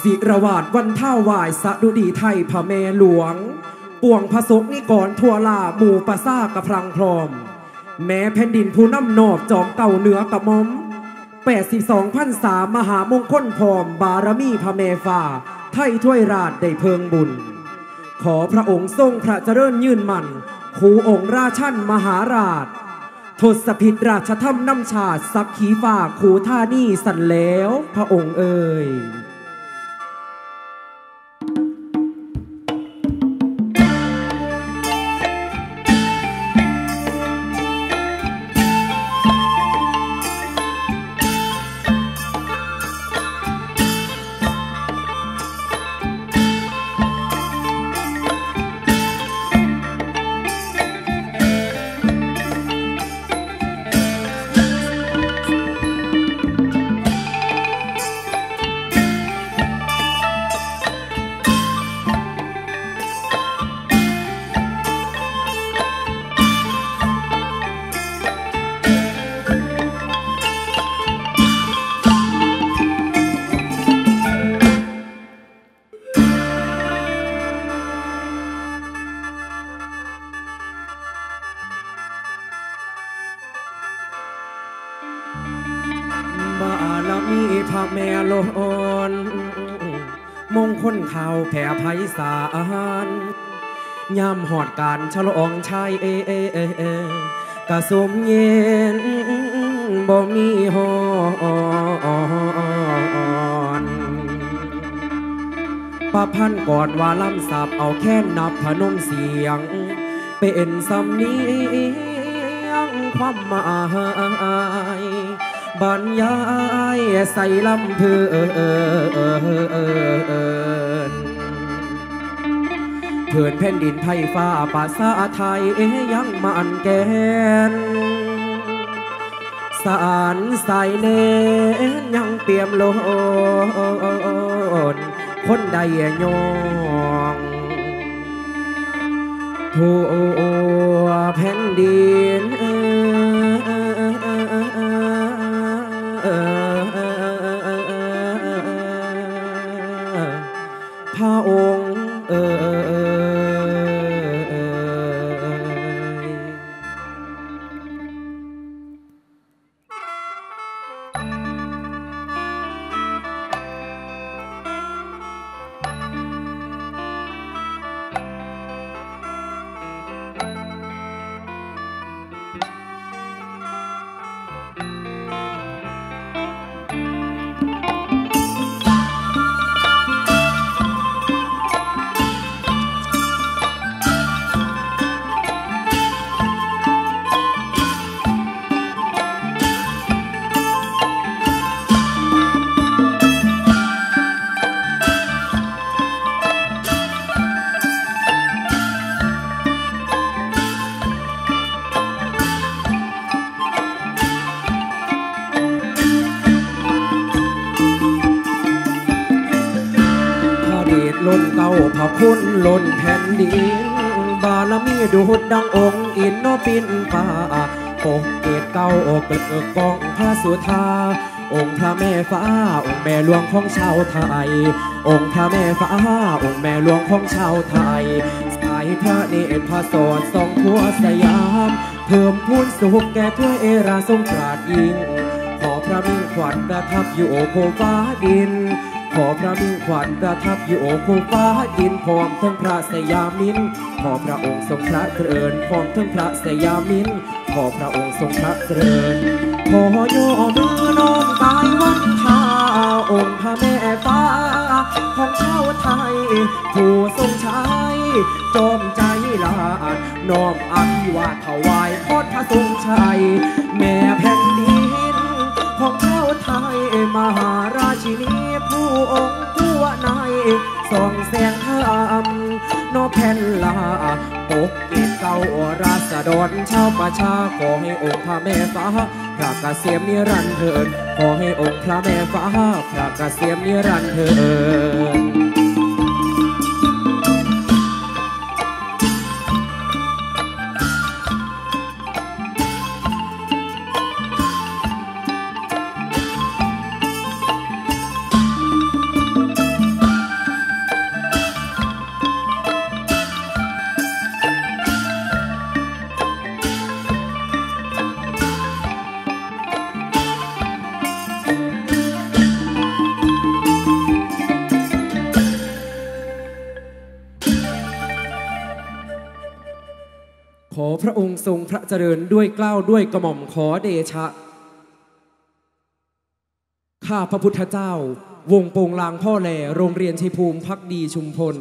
อาศิรวาดวันท่าวายสะดุดีไทยพระเมหลวง ปวงพระสกนิกรทั่วลาหมู่ประซากระพรังพร้อม แม้แผ่นดินผู้นำนอบจอมเก่าเหนือกระมอม82พันษามหามงคลพร้อมบารมีพระเมฟ้า ไทยถ้วยราชได้เพิงบุญ ขอพระองค์ทรงพระเจริญยืนมันคูองค์ราชันมหาราช ทศพิธราชธรรมนำชาติสักขีฝ่าขูท่านี่สันแล้ว พระองค์เอ่ย แม่โลนมงคลข่าวแผ่ไพศาลยามหอดการฉลองชายเอเอเอเอกะสมเย็นบ่มีหอนประพันกอดว่าลำสับเอาแค่นับพนมเสียง เป็นสำเนียงความหมาย บรรยายใส่ลำเพลินเพื่อนแผ่นดินไทยฟ้าภาษาไทยยังมันแกน สารใส่เนนยังเปี่ยมโลนคนใดยองทั่วแผ่นดิน กเอกองพระสุธา องค์พระแม่ฟ้า องค์แม่หลวงของชาวไทย องค์พระแม่ฟ้า องค์แม่หลวงของชาวไทย สายพระเนตรพระสอนทรงทั่วสยาม เพิ่มพูนสุขแก่ทั่วเอราทรงปราดยิ่งขอพระมิ่งขวัญประทับอยู่โอโคฟ้าดินขอพระมิ่งขวัญประทับอยู่โอโคฟ้าดินพร้อมทั้งพระสยามินขอพระองค์ทรงพระเจริญพร้อมทั้งพระสยามิน ขอพระองค์ทรงพระเจริญ ขอโยมือน้อมกายวันทาองค์พระแม่ฟ้า ของชาวไทย ผู้ทรงใช้จอมใจลาดน้อมอภิวาทถวายพรพระทรงชัย แม่แผ่นดินาวไทยมหาราชินีผู้องค์ผู้นายส่องแสงธรรมนอแผ่นลาปกเกตเก่าราษฎรชาวประชาขอให้องค์พระแม่ฟ้าพระเกษมนิรันดร์เถิดขอให้องค์พระแม่ฟ้าพระเกษมนิรันดร์เถิด ระองค์ทรงพระเจริญด้วยเกล้าวด้วยกระหม่อมขอเดชะ ข้าพระพุทธเจ้าวงโปงลางพ่อแหล่โรงเรียนชัยภูมิพักดีชุมพล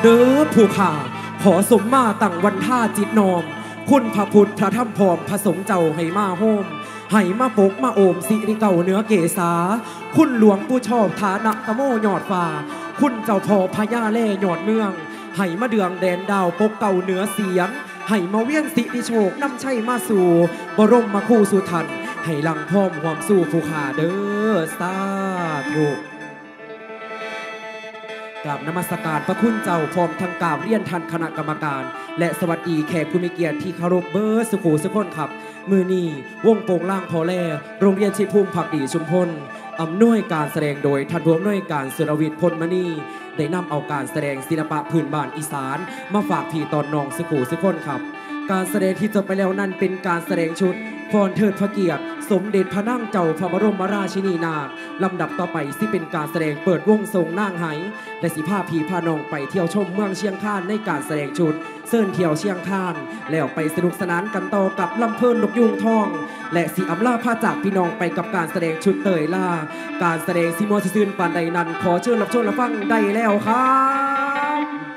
เด้อผู้ข่าขอสมมาตั้งวันท่าจิตนอม คุณพระพุทธพระธรรมพรอมพระสงฆ์เจ้าให้มาโฮมให้มาปกมาโอมสิริเก่าเนื้อเกษา คุณหลวงผู้ชอบฐานะตะโมยอดฟ้า คุณเจ้าพ่อพญาเล่ยอดเมืองให้มาเดืองแดนดาวปกเก่าเนื้อเสียงให้มาเวียนสิริโชคนำชัยมาสู่บรมมาคู่สุทันให้ลังพร้อมความสู้ผู้ขาเด้อสาธุ กราบนมัสการพระคุณเจ้าพร้อมทางกราบเรียนทันคณะกรรมการ และสวัสดีแขกผู้มีเกียรติที่เคารพเบอร์สุขูสุคนครับ มือนีวงโป่งล่างพอแลโรงเรียนชิภูมิผักดีชุมพลอำนวยการแสดงโดยท่านผู้อำนวยการสุรวิทย์พลมณีได้นำเอาการแสดงศิลปะพื้นบ้านอีสาน มาฝากพี่ตอนนองสุขูสุคนครับ การแสดงที่จบไปแล้วนั้นเป็นการแสดงชุด พรเทิดพระเกียรติ สมเด็จพระนั่งเจ้าพระบรมราชินีนาถลำดับต่อไปที่เป็นการแสดงเปิดวงทรงนางไหและสิพาพีพานองไปเที่ยวชมเมืองเชียงคานในการแสดงชุดเซิ่นเที่ยวเชียงคานแล้วไปสนุกสนานกันต่อกับลำเพลินนกยุงทอง และสีอำลาพาจากพี่น้องไปกับการแสดงชุดเตยล่า การแสดงซิมอซิซึนปานใดนั้นขอเชิญรับชมรับฟังได้แล้วครับ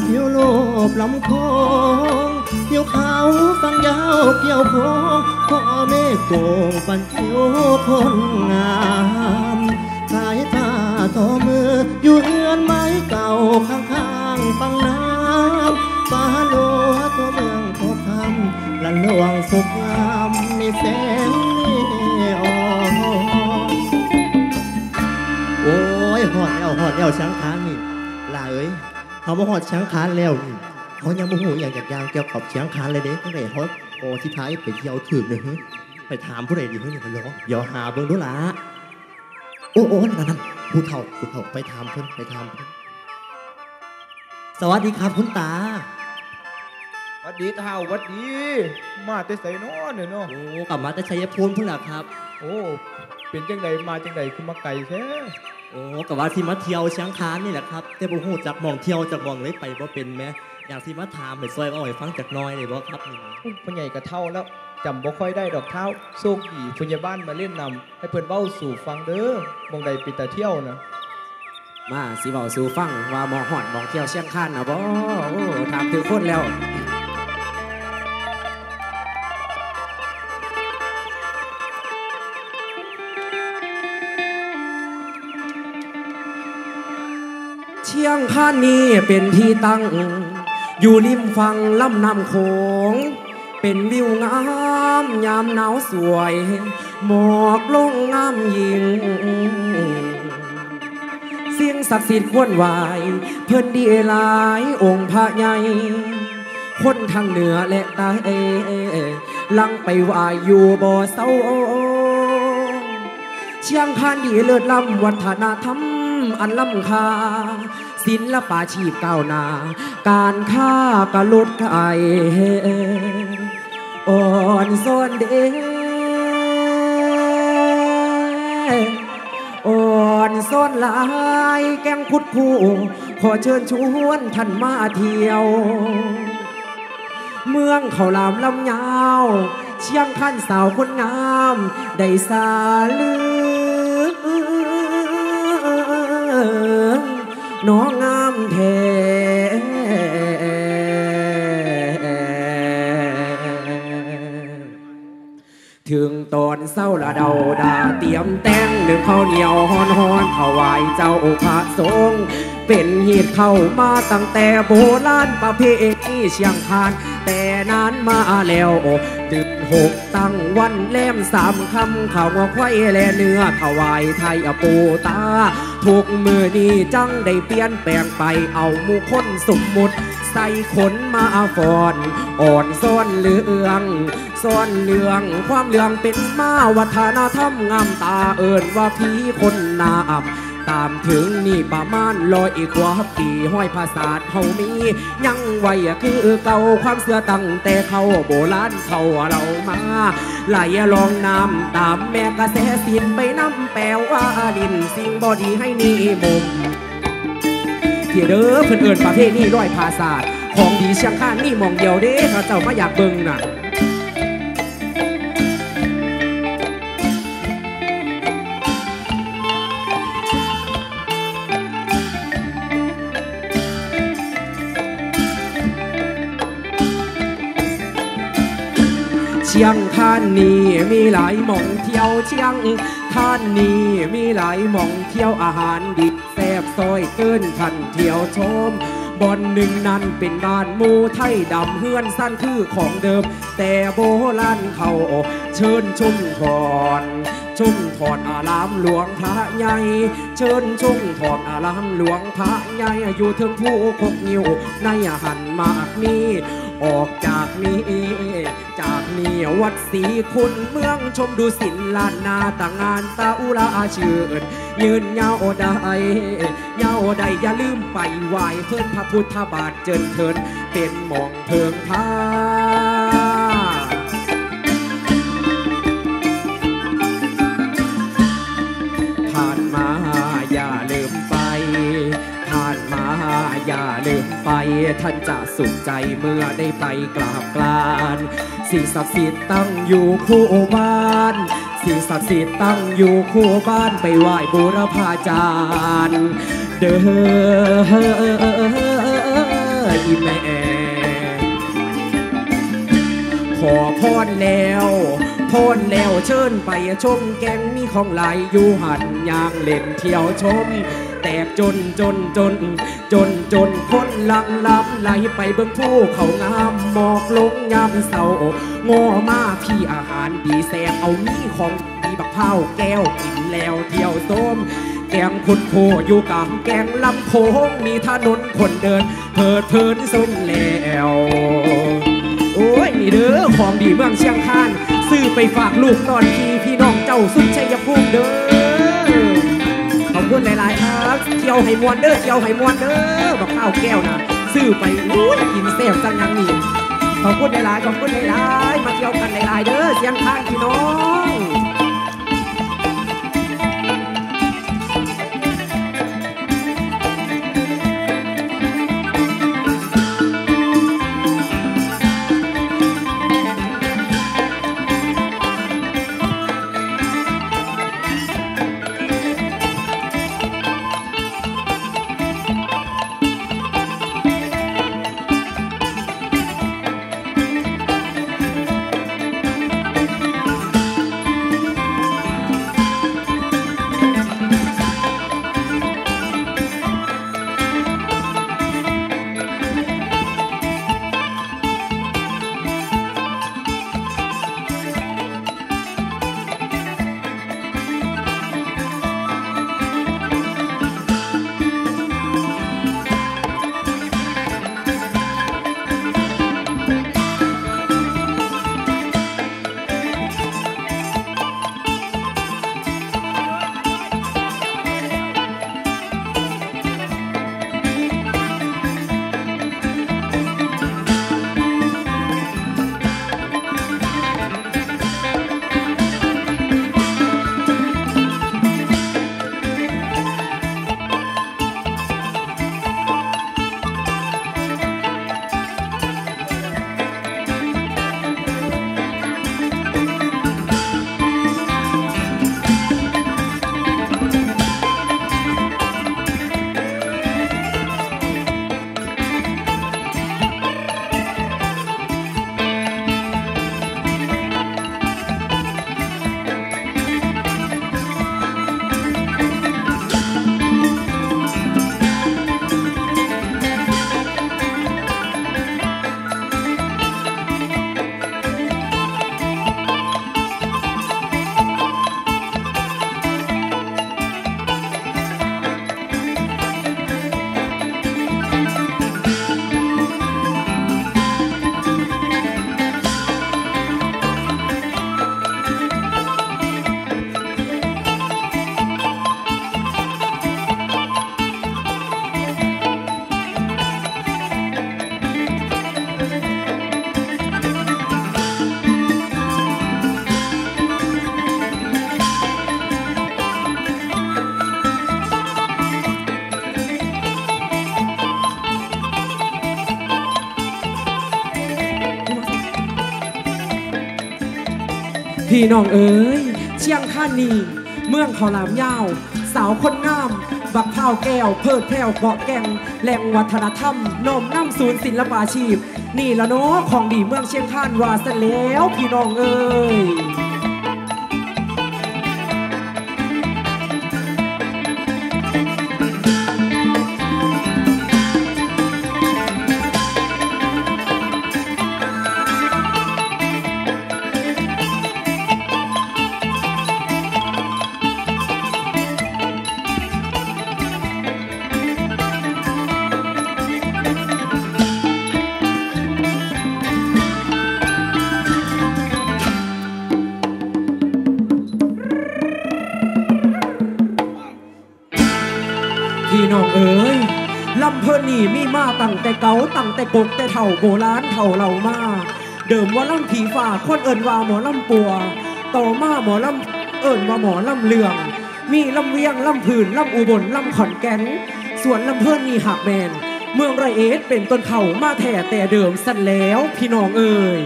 ผ่านผิวโลบลำโคงผิวเขาฟังยาวเกี่ยวโคงพ่อเมฆโกงปันผิวคนงามสายตาทอมืออยู่เอือนไม้เก่าข้างๆปังน้ำฟ้าโลตัวเมืองพบคำละลวงสุกงามในแสงนีออนโอ้ยหอดแล้วหอดแล้วช้างคานนี่ล่าเอ้ย เขามาหอดช้างคานแล้วนี่เขายังโมโหอย่างจากอยางเกี่ยวกับช้างคานเลยเด้ตั้งแต่เขาโอ้ที่ท้ายไปเที่ยวถึงเลยฮะไปถามผู้ใดดีเฮ้ยเหรอเดี๋ยวหาเบิ่งดูละโอ้โอ้นั่นนั่นผู้เฒ่าผู้เฒ่าไปถามเพิ่นไปถามเพิ่นสวัสดีครับคุณตาหวัดดีเท่าหวัดดี มาแต่ใส่นอเนี่ยเนาะโอ้กลับมาแต่ชัยภูมิพุ่นล่ะครับ โอ้ เป็นจังใดมาจังใดคือมาไกลแท้ โอ้กับว่าที่มาเที่ยวช้างคานนี่แหละครับแต่บ่ฮู้จักหมองเที่ยวจากหมองเลยไปบ่เป็นแหมอยากสิมาถามให้ซอยเอาให้ฟังจักหน้อยได้บ่ครับนี่อุ๊ยพ่อใหญ่ก็เท่าแล้วจำบ่ค่อยได้ดอกเท้าโชคดีพยาบ้านมาเล่นนำให้เพิ่นเบ้าสู่ฟังเด้อมองใดปิดตาเที่ยวนะมาสิเบาสู่ฟังว่าหมองหอดหมองเที่ยวเชียงคานนะบ่โอ้ถามถึงคนแล้ว ยงคานนี้เป็นที่ตั้ง อยู่ริมฝั่งลำน้ำโขง เป็นวิวงามยามหนาวสวย หมอกลงงามยิ่งเสียงศักดิ์สิทธิ์ควรไหวเพิ่นดีหลายองค์พระใหญ่ คนทางเหนือและใต้ลังไปไหวอยู่บ่อเศร้าเชียงคานดีเลิศล้ำวัฒนธรรม อันล้ำค่าศิลปาชีพก้าวหน้า การค้ากระลดไก่อ่อนซ่อนเดอ่อนซ่อนลายแกงคุดคู่ขอเชิญชวนท่านมาเที่ยว เมืองเขาลามลำยาว เชียงคันสาวคนงาม ได้สาลือ น้องงามแท้ถึงตอนเศร้าละเดาดาเตรียมแต่งหนึ่งข้าวเหนียวฮอนฮอนถวายเจ้าพระสงฆ์เป็นหีดเข้ามาตั้งแต่โบราณประเพณีเชียงคาน แต่นานมาแล้วดึกหกตั้งวันแลมสามคำข่าวควายแลเนื้อถวายไทยอปูตาทุกมือนี้จังได้เปลี่ยนแปลงไปเอามูคนสมมุติใส่ขนมาฟอนอ่อนซ่อนเหลืองซ่อนเหลืองความเหลืองเป็นมาวัฒนธรรมงามตาเอิญว่าพี่คนนาอับ ตามถึงนี่ประมาณร้อยกว่าปีห้อยภาษาเฮามี ยังไว้คือเก่าความเสื่อตั้งแต่เขาโบราณเขาเรามาไหลลองน้ำตามแม่กระแสสินไปน้ำแปลว่าดินสิ่งบอดีให้นี่มุมที่เด้อเพิ่อนเอิ้นประเภทนี้ร้อยภาษาของดีเชียงคานนี่มองเดียวเด้ถ้าเจ้ามาอยากเบิ่งน่ะ ชียงคานนี่มีหลายหม่องเที่ยวเชียงคานนี่มีหลายหม่องเที่ยวอาหารดิบแซ่บซอยเกินขันเที่ยวชมบอนหนึ่งนั้นเป็นบ้านหมูไทยดำเฮือนสั้นคือของเดิม แต่โบราณเขาเชิญชุ่มถอนชุ่มถอดอารามหลวงพระใหญ่เชิญชุ่มถอดอารามหลวงพระใหญ่อยู่ถึงผู้คกนิ้วในหันมากมี ออกจากนี้ จากนี้วัดศรีคุณเมืองชมดูศิลลานนาต่างงานตาอุราเชิญยืนเงาได้ยาได้อย่าลืมไปไหวเพื่อนพระพุทธบาทเจิญเทินเป็นหมองเพิงพา ท่านจะสุขใจเมื่อได้ไปกราบกลาน สิ่งศักดิ์สิทธิ์ตั้งอยู่คู่บ้าน สิ่งศักดิ์สิทธิ์ตั้งอยู่คู่บ้านไปไหว้บูรพาจารย์เด้ออีแม่ขอพรแล้วพรแล้วเชิญไปชมแกงมีของหลอยู่หันยางเล่นเที่ยวชม แตกจนจนจน จนจนคนลังลำไหลไปเบิ่งผู้เขางามหมอกลงยามเศร้าโง่มาพี่อาหารดีแซ่บเอามีของดีบักเผาแก้วกินแล้วเที่ยวส้มแกงพุดโพอยู่กลางแกงลำโพงมีถนนคนเดิน เพิดเพลินส้มแล้วโอ้ยนี่เด้อของดีเมืองเชียงคาน ซื้อไปฝากลูกตอนที่พี่น้องเจ้าสุดชัยภูมิเด้อ คุณหลายๆครับเที่ยวให้มวนเด้อเที่ยวให้มวนเด้อบอกข้าวแก้วนะซื้อไปรู้ยกินเสียวจังยังนี่ขอบคุณหลายๆขอบคุณหลายๆมาเที่ยวกันหลายๆเด้อเสียงคางพี่น้อง พี่น้องเอ๋ยเชียงคานนีเมืองขอลามยาว สาวคนงาม บักเผาแก้ว เพิดแพรวเกาะแก่งแหล่งวัฒนธรรมนมน้ำศูนย์ศิลปาชีพ นี่ละเนาะของดีเมืองเชียงคานว่าซะแล้วพี่น้องเอ๋ย แต่กกแต่เท่าโบราณเท่าเรามาเดิมว่าลำผีฝ่าคนเอิญว่าหมอลำปัว ต่อมาหมอลำเอิญว่าหมอลำเลือง มีลำเวียงลำผืนลำอุบลลำขอนแก่นส่วนลำเพลินนี่หักแมน เมืองไรเอสเป็นต้นเข่ามาแท่แต่เดิมสั้นแล้วพี่น้องเอ๋ย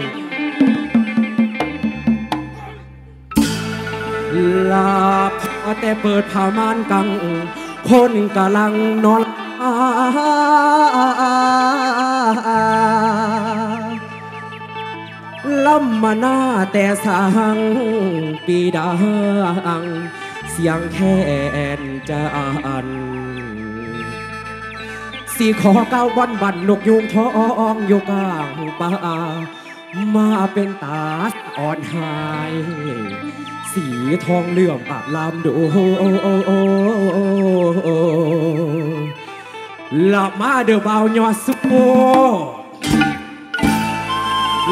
ลาแต่เปิดผ้ามานกัง คนกำลังนอน ล่ำมาหน้าแต่สังปีดัง เสียงแค้นจะอันสีขอเก้าวันบันนกยุงท้องอยู่กลางป่ามาเป็นตาอ่อนหาย สีทองเหลื่อมอาบลามดู ละมาเดือเบายอสุโ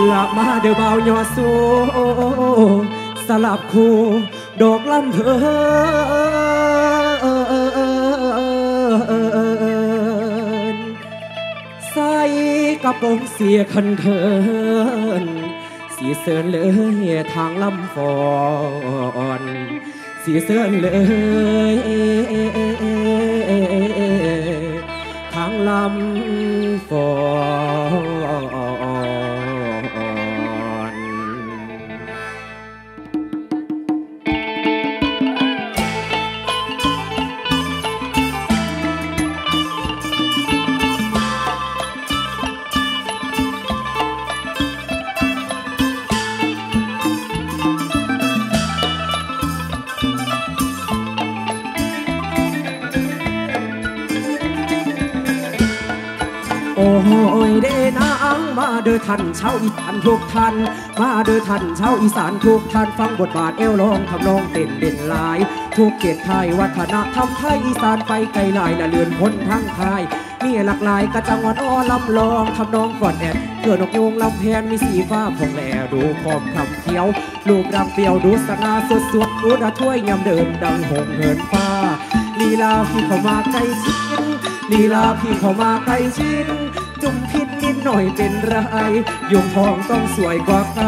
ละมาเดือเบายอสูสลับคู่ดอกลำเพอใส่กระโปรงเสียคันเทินสีเสือนเลยทางลำฟอนสีเสือนเลย ทา เด้อท่านชาวอีสานทุกท่าน มาเด้อท่านชาวอีสานทุกท่านฟังบทบาทเอวลองทำนองเต้นเด่นหลาย ทุกเขตไทยวัฒนธรรมไทยอีสานไปไกลหลายละเลือนพ้นทั้งไทยมีหลากหลายกระจังวัดอ้อลำลองทำนองก่อนแอดเกิดนกยงลำแพนมีสีฟ้าผ่องแหลดูพร้อมคำเขียวลูกรำเปียวดูสง่าสดสวดดูดาถ้วยยำเดินดังหงเหินฟ้าลีลาพี่เข้ามาใกล้ชิดลีลาพี่เข้ามาใกล้ชิดจุ่มพิษ นิดหน่อยเป็นไรยุงทองต้องสวยกว่าใคร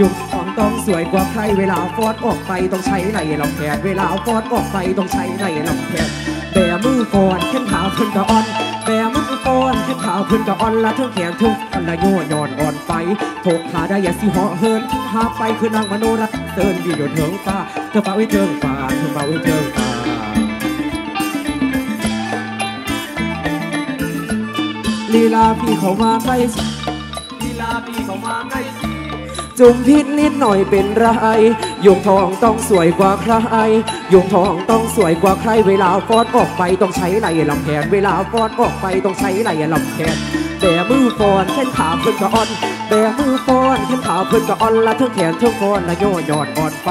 ยุงทองต้องสวยกว่าใครเวลาฟอดออกไปต้องใช้ไหลลำแขนเวลาฟอดออกไปต้องใช้ไหลลำแขนแบมือฟอนขึ้นขาเพิ่นกะอ่อนแบมือฟอนขึ้นขาเพิ่นกะอ่อนละทั้งแขนทุกอันละโยนอนอ่อนไปถกขาได้อย่าสิเหาะเฮินหาไปคือนางมโนรัตเดินอยู่อยู่เถิงฟ้าเธอฟ้าไว้เถิงฟ้าเธอฟ้าไว้เถิงฟ้า ลีลาพี่เขามาใกล้ชิดลีลาพี่เขามาใกล้ชิดจุ่มพิษนิดหน่อยเป็นไรยงทองต้องสวยกว่าใครยงทองต้องสวยกว่าใคร เวลาฟอดออกไปต้องใช้ไหลลำแขนเวลาฟอดออกไปต้องใช้ไหลลำแขนแบมือฟอนแข้นขาเพิ่นกะอ่อนแบมือฟอนแข้นขาเพิ่นกะอ่อนละทั้งแขนทั้งฟอนละโยยอดอ่อนไป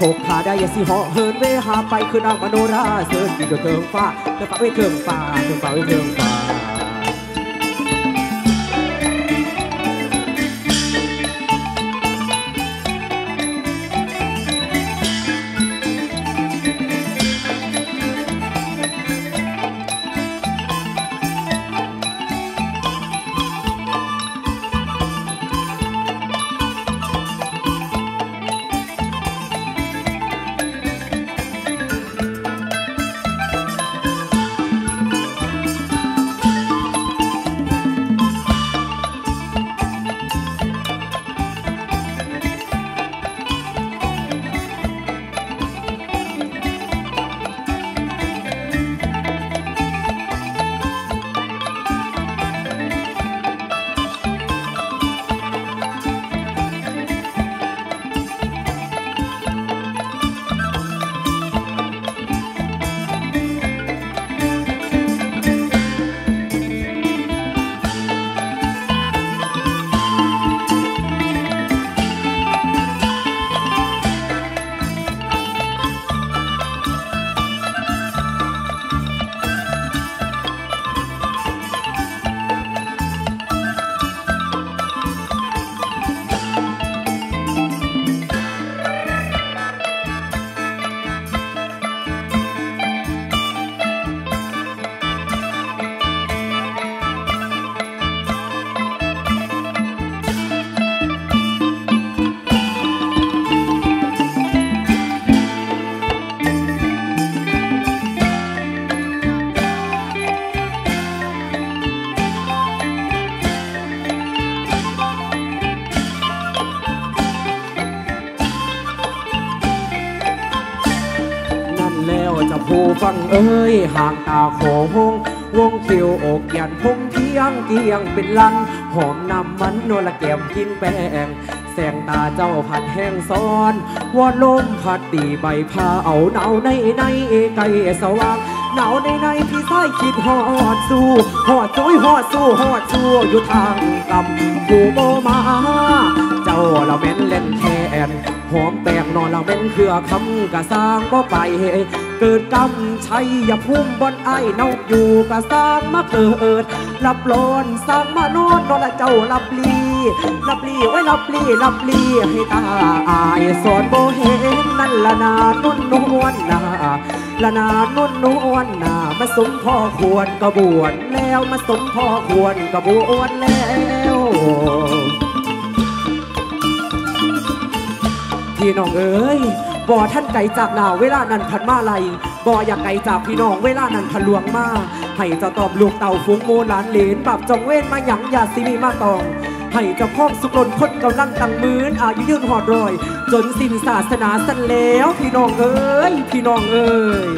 ถกขาได้อย่าสิเหาะเฮินเวหาไปคือนางมโนราเสิร์นดีเถิงฟ้าเธอฟ้าไว้เถิงฟ้าเธอฟ้าไว้เถิงฟ้า หางตาโขงวงคิวอกยันพงเทียงเกียงเป็นลังหอมนำมันนวลแก้มกินแป้งแสงตาเจ้าผัดแห้งซ้อนวอนลมพัดตีใบผ้าเอาหนาวในในไกสว่างหนาวในในพี่ซ้คิดหอดสู้หอดจุ้ยหอดสู้หอดสู้อยู่ทางกำผู้โบมาเจ้าเรา เราเม็นเครือคำกะสร้างบ่ไป เกิดกรรมชัยอย่าพุ่มบนไอ้เนาอยู่กะสร้างมาเกิดรับร้อนสร้างมานอนนอนละเจ้ารับลีรับลีไว้รับลีรับลีให้ตาอายสอนโบเห็นนั่นละนานุ่นนวลนาละนานุ่นนวลนามาสมพ่อควรกระบวนแล้วมาสมพ่อควรกระบวนแล้ว พี่น้องเอ้ยบ่อท่านไก่จากลาวเวลานั้นพันมาไลบ่ออยากไก่จากพี่น้องเวลานั้นพันลวงมาให้เจะตอบลูกเต่าฟุ้งโมหลานเหลนปรับจองเว้นมาหยังอย่าสิมีมาตองให้เจ้าพ่อสุกลนคนกำลังตั้งมืนอายุยืนหอดรอย จนสิ้นศาสนาสันแล้ว พี่น้องเอ้ยพี่น้องเอ้ย